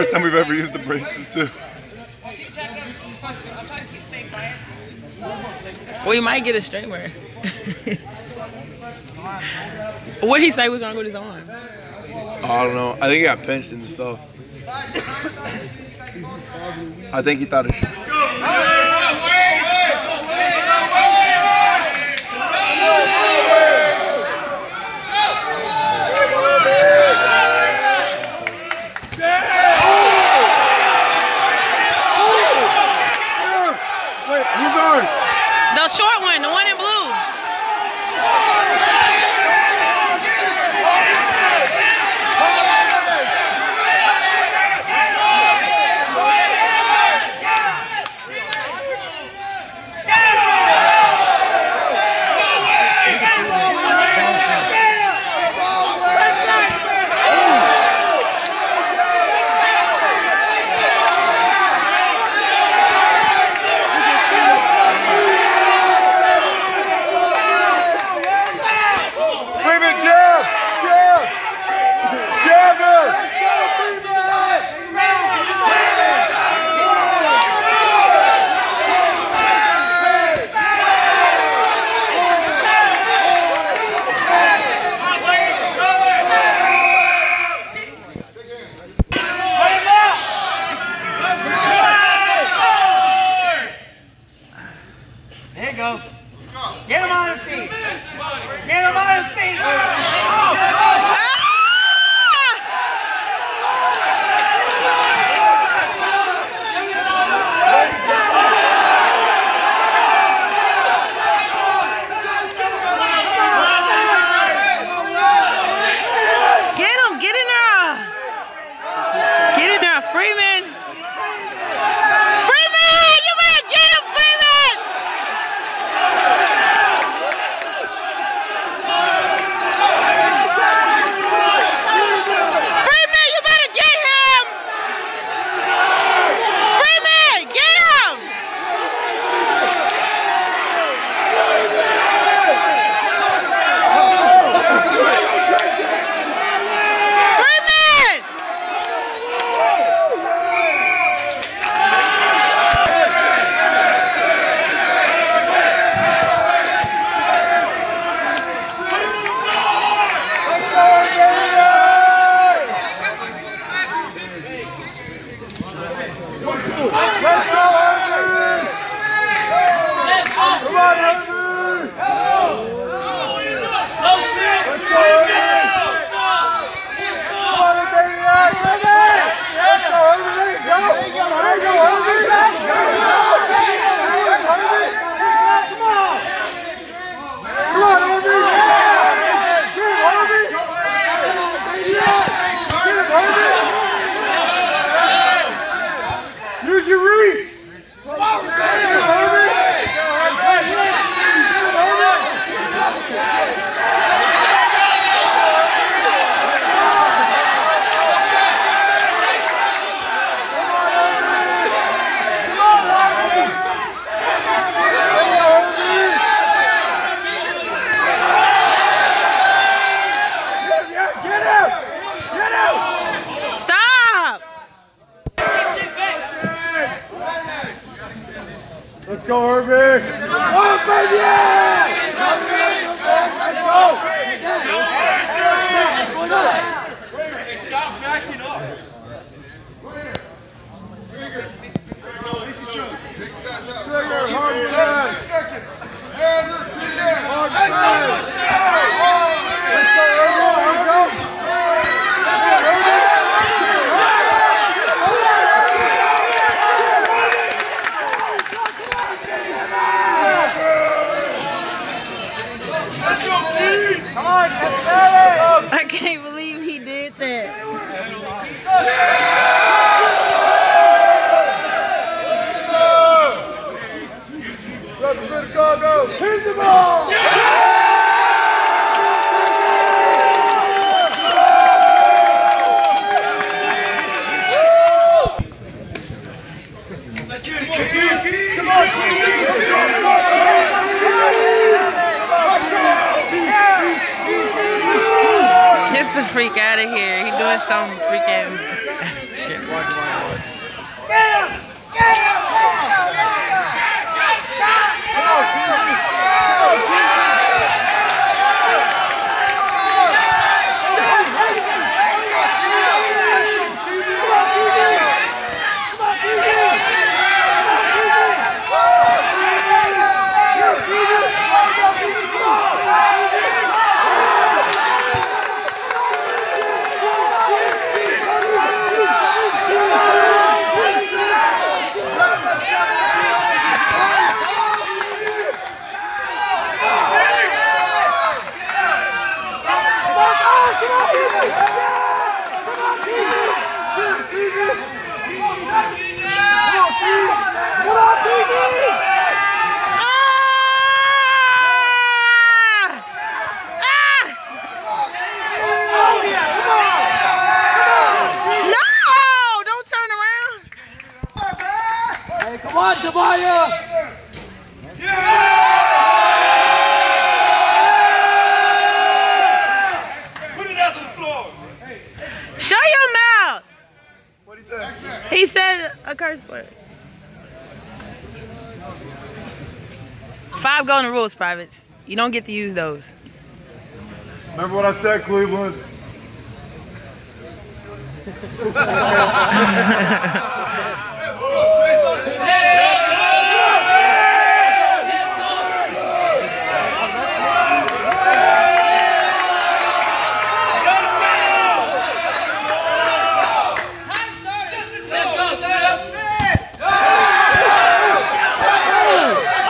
first time we've ever used the braces too. We might get a streamer. what did he say was wrong with his arm? I don't know. I think he got pinched in the soul. I think he thought it should. estão come on, Tobiah! Put his ass on the floor. Show your mouth. What he said? A curse word. Five golden rules, privates. You don't get to use those. Remember what I said, Cleveland?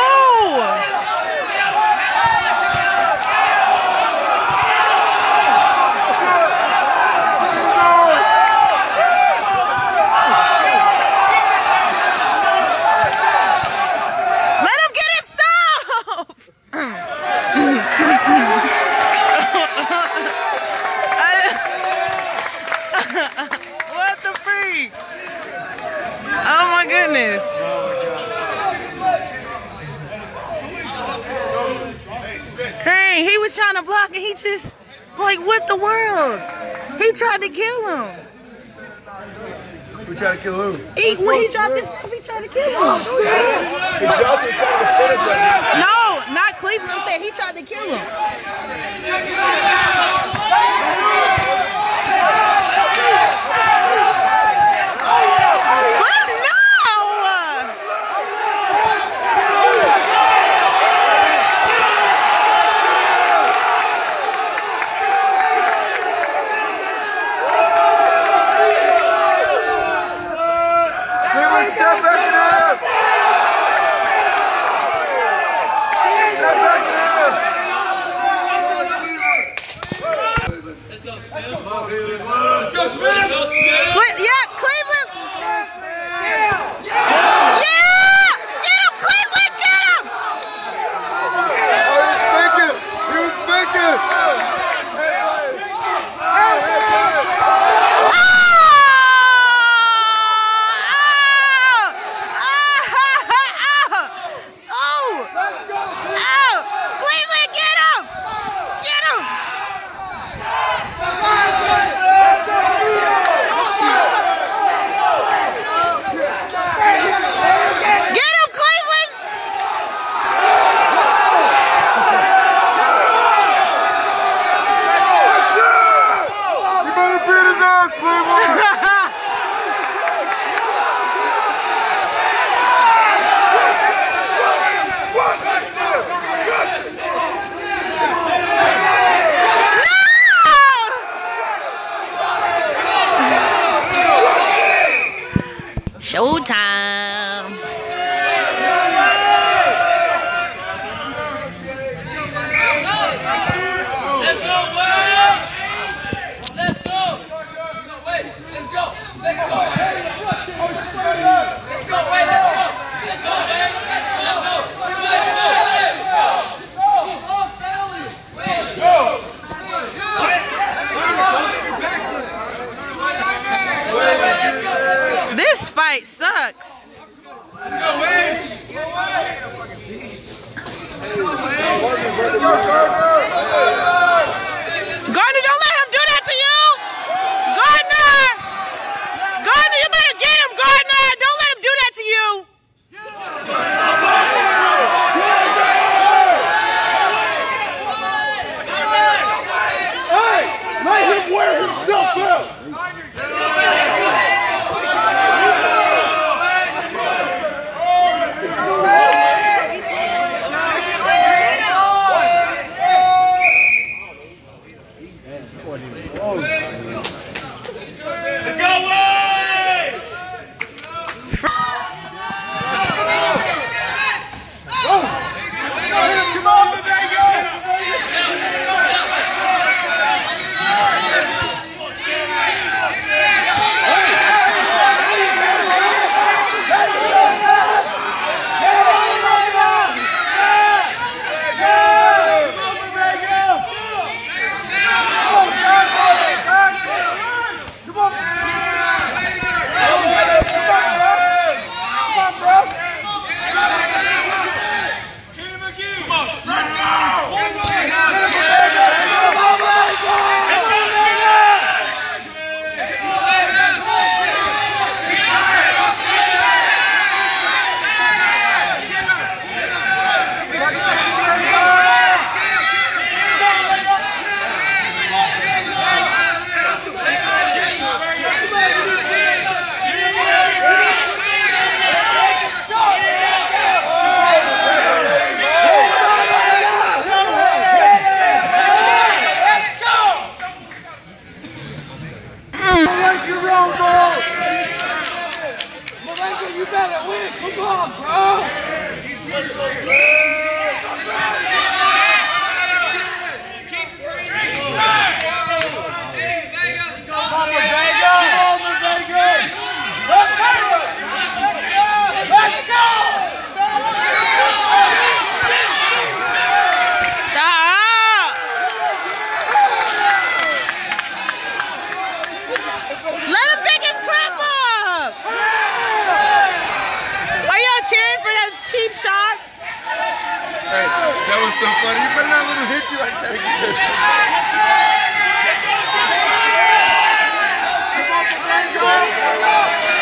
Oh! Let him get his stuff! what the freak? Oh my goodness. Hey, he was trying to block and He just, like, what the world? He tried to kill him. We try to kill who? He, when he dropped this stuff, he tried to kill him. He dropped it, trying to finish it. No, not Cleveland. I'm saying he tried to kill him. time. Come on, bro! doing something funny. You better not let him hit you like that again. Come on, Fernando.